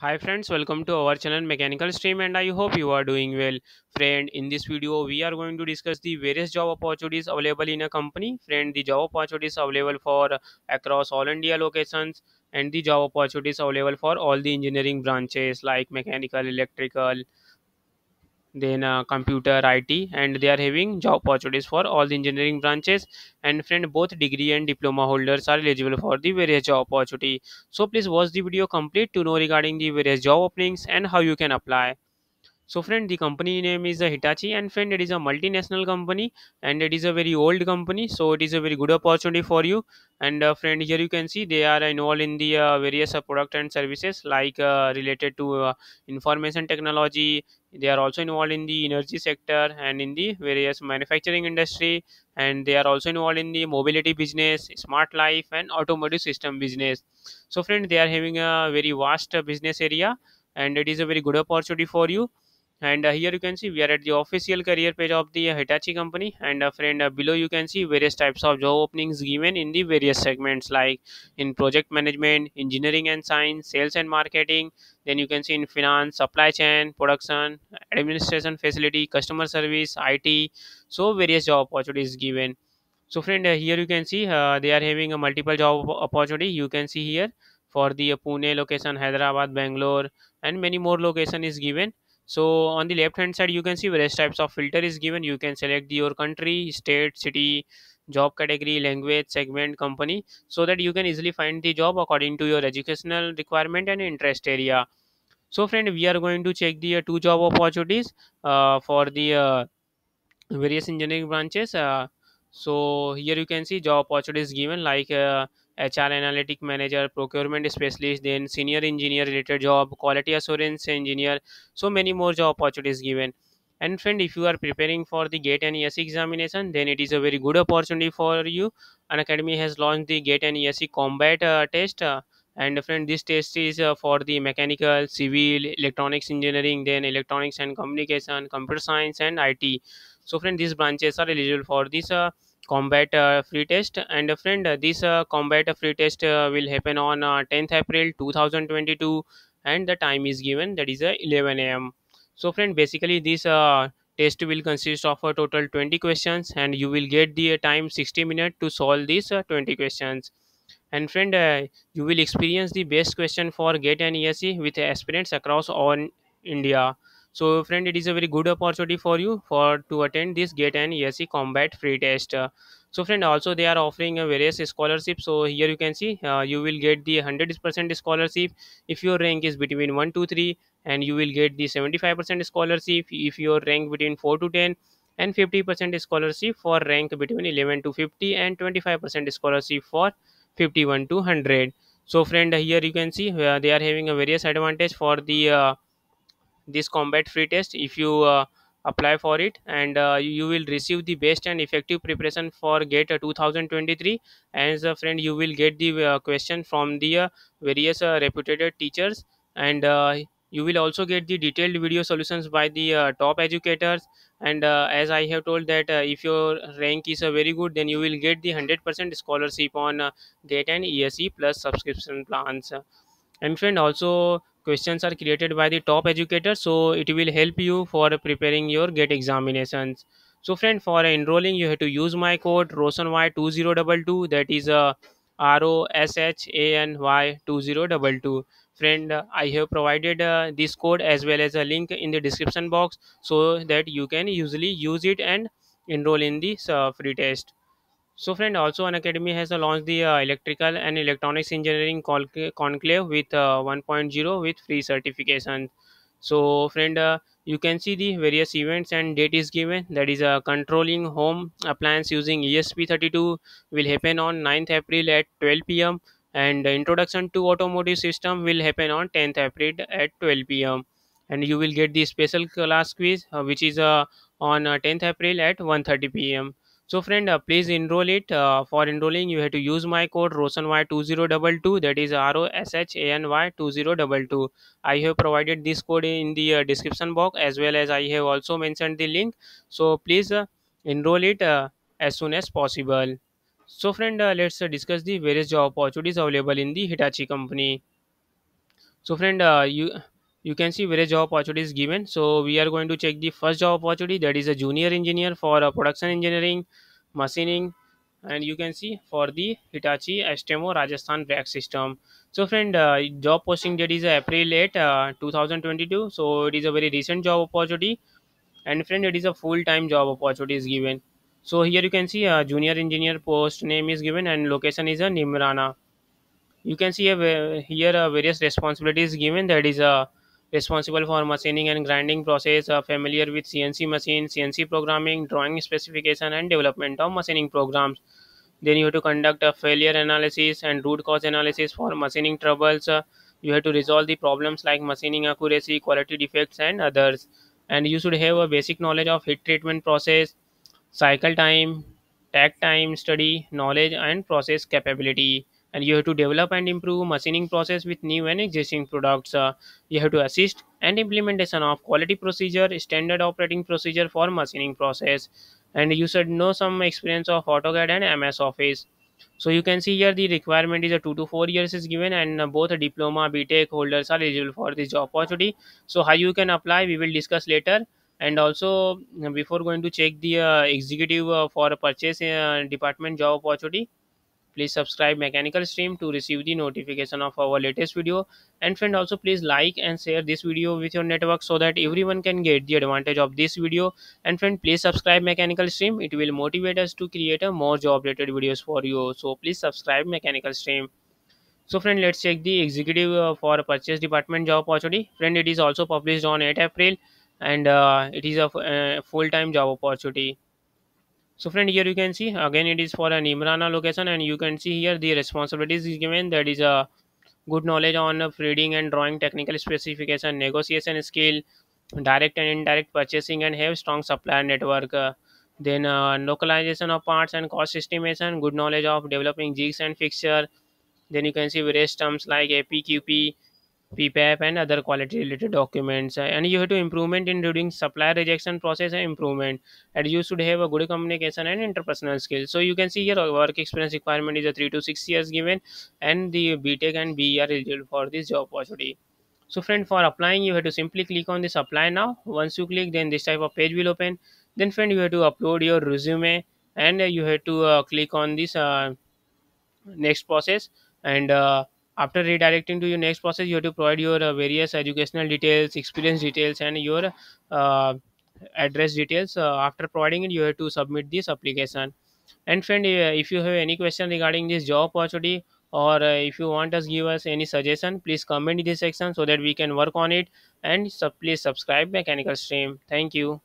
Hi friends, welcome to our channel Mechanical Stream and I hope you are doing well. Friend, in this video we are going to discuss the various job opportunities available in a company. Friend, the job opportunities available for uh, across all India locations and the job opportunities available for all the engineering branches like mechanical, electrical, then uh, computer IT and they are having job opportunities for all the engineering branches. And friend both degree and diploma holders are eligible for the various job opportunity. So please watch the video complete to know regarding the various job openings and how you can apply so, friend, the company name is uh, Hitachi, and friend, it is a multinational company, and it is a very old company. So, it is a very good opportunity for you. And uh, friend, here you can see they are involved in the uh, various uh, product and services like uh, related to uh, information technology. They are also involved in the energy sector and in the various manufacturing industry, and they are also involved in the mobility business, smart life, and automotive system business. So, friend, they are having a very vast business area, and it is a very good opportunity for you and uh, here you can see we are at the official career page of the uh, hitachi company. And uh, friend uh, below you can see various types of job openings given in the various segments like in project management engineering and science sales and marketing. Then you can see in finance supply chain production administration facility customer service it so various job opportunities given. So friend uh, here you can see uh, they are having a multiple job opportunity. You can see here for the pune location hyderabad bangalore and many more location is given so on the left hand side you can see various types of filter is given. You can select your country state city job category language segment company so that you can easily find the job according to your educational requirement and interest area. So friend we are going to check the uh, two job opportunities uh, for the uh, various engineering branches uh, so here you can see job opportunities given like uh, hr analytic manager procurement specialist then senior engineer related job quality assurance engineer so many more job opportunities given. And friend if you are preparing for the gate and ESE examination then it is a very good opportunity for you. Unacademy has launched the gate and ESE combat uh, test uh, and friend this test is uh, for the mechanical civil electronics engineering then electronics and communication computer science and it so friend these branches are eligible for this combat uh, free test. And uh, friend uh, this uh, combat free test uh, will happen on uh, 10th april 2022 and the time is given that is uh, 11 am so friend basically this uh, test will consist of a total 20 questions and you will get the uh, time 60 minutes to solve these uh, 20 questions. And friend uh, you will experience the best question for gate and ESE with aspirants across all india so friend it is a very good opportunity for you for to attend this gate and ESE combat free test. Uh, so friend also they are offering a various scholarships. So here you can see uh, you will get the 100% scholarship if your rank is between 1 to 3 and you will get the 75% scholarship if your rank between 4 to 10 and 50% scholarship for rank between 11 to 50 and 25% scholarship for 51 to 100 so friend here you can see uh, they are having a various advantage for the uh, this combat free test if you uh, apply for it and uh, you will receive the best and effective preparation for gate uh, 2023 as a friend you will get the uh, question from the uh, various uh, reputed teachers and uh, you will also get the detailed video solutions by the top educators. And as i have told that if your rank is very good then you will get the 100% scholarship on gate and ESE plus subscription plans. And friend also questions are created by the top educators so it will help you for preparing your gate examinations. So friend for enrolling you have to use my code ROSHANY2022 that is a r o s h a n y 2022 friend uh, i have provided uh, this code as well as a link in the description box so that you can usually use it and enroll in this uh, free test so, friend, also Unacademy has uh, launched the uh, electrical and electronics engineering conclave with uh, 1.0 with free certification. So, friend, uh, you can see the various events and date is given. That is, uh, controlling home appliance using ESP32 will happen on 9th April at 12 p.m. and introduction to automotive system will happen on 10th April at 12 p.m. And you will get the special class quiz, uh, which is uh, on uh, 10th April at 1:30 p.m so friend uh, please enroll it. Uh, for enrolling you have to use my code ROSHANY2022 that is r o s h a n y 2022 i have provided this code in the uh, description box as well as i have also mentioned the link. So please uh, enroll it uh, as soon as possible. So friend uh, let's discuss the various job opportunities available in the hitachi company. So friend you you can see where various job opportunity is given. So we are going to check the first job opportunity that is a junior engineer for uh, production engineering machining and you can see for the hitachi astemo rajasthan brake system. So friend uh, job posting date is april 8 uh, 2022 so it is a very recent job opportunity. And friend it is a full-time job opportunity is given. So here you can see a junior engineer post name is given and location is a Neemrana. You can see a, here uh, various responsibilities given. That is uh, responsible for machining and grinding process uh, familiar with cnc machine cnc programming drawing specification and development of machining programs. Then you have to conduct a failure analysis and root cause analysis for machining troubles. Uh, you have to resolve the problems like machining accuracy quality defects and others. And you should have a basic knowledge of heat treatment process cycle time, takt time study, knowledge and process capability. And you have to develop and improve machining process with new and existing products. Uh, you have to assist and implementation of quality procedure, standard operating procedure for machining process. And you should know some experience of AutoCAD and MS Office. So you can see here the requirement is a two to four years is given, and uh, both diploma, BTech holders are eligible for this job opportunity. So how you can apply, we will discuss later and also before going to check the uh, executive uh, for purchase uh, department job opportunity please subscribe mechanical stream to receive the notification of our latest video. And friend also please like and share this video with your network so that everyone can get the advantage of this video. And friend please subscribe mechanical stream. It will motivate us to create a more job related videos for you. So please subscribe mechanical stream. So friend let's check the executive uh, for purchase department job opportunity. Friend it is also published on 8 april and uh, it is a uh, full-time job opportunity so friend here you can see again it is for a Neemrana location and you can see here the responsibilities is given. That is a good knowledge on uh, reading and drawing technical specification negotiation skill direct and indirect purchasing and have strong supplier network uh, then uh, localization of parts and cost estimation good knowledge of developing jigs and fixture. Then you can see various terms like apqp PPAP and other quality related documents. Uh, And you have to improvement in doing supplier rejection process and improvement. And you should have a good communication and interpersonal skills. So you can see here our work experience requirement is a three to six years given, and the BTech and BE are eligible for this job opportunity. So friend, for applying, you have to simply click on this apply now. Once you click, then this type of page will open. Then friend, you have to upload your resume, and uh, you have to uh, click on this. Uh, next process and uh, after redirecting to your next process you have to provide your uh, various educational details experience details and your uh, address details. Uh, after providing it you have to submit this application. And friend uh, if you have any question regarding this job opportunity or uh, if you want us give us any suggestion please comment in this section so that we can work on it. And sub- please subscribe mechanical stream. Thank you